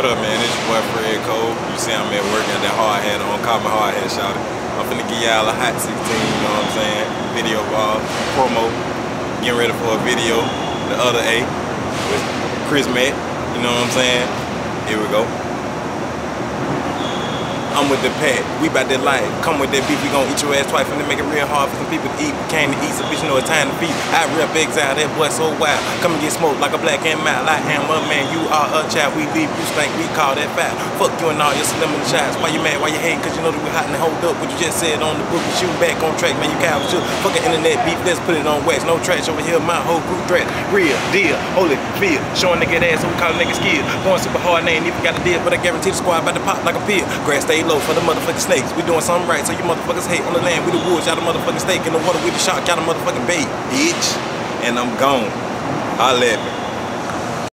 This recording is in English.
What up, man? It's your boy Fred Cole. You see I'm at work, got that hard hat on, call hard hat shouted. I'm finna give y'all a hot 16, you know what I'm saying? Video ball, promo. Getting ready for a video, the other A, with Chris Mac, you know what I'm saying? Here we go. I'm with the pack. We bout that life. Come with that beef, we gon' eat your ass twice. Finna make it real hard for some people to eat. Came to eat, so bitch, you know it's time to feed. I rep exile, that boy so wild. Come and get smoked like a black and mild. Like hammer, man, you are a child. We leave you stink, we call that foul. Fuck you and all your slim and shots. Why you mad? Why you hating? Cause you know that we hot and hold up. What you just said on the book, we shoot back on track, man. You cow shit. Fucking internet beef, let's put it on wax. No trash over here, my whole crew threat. Real deal, holy feel. Showing nigga ass, so we call a nigga skill. Going super hard, they ain't even got a deal, but I guarantee the squad about to pop like a pill. Grass stay low for the motherfucking snakes. We doing something right, so you motherfuckers hate on the land. We the woods, y'all the motherfucking steak. In the water, we the shark, y'all the motherfucking bait, bitch. And I'm gone. Let me.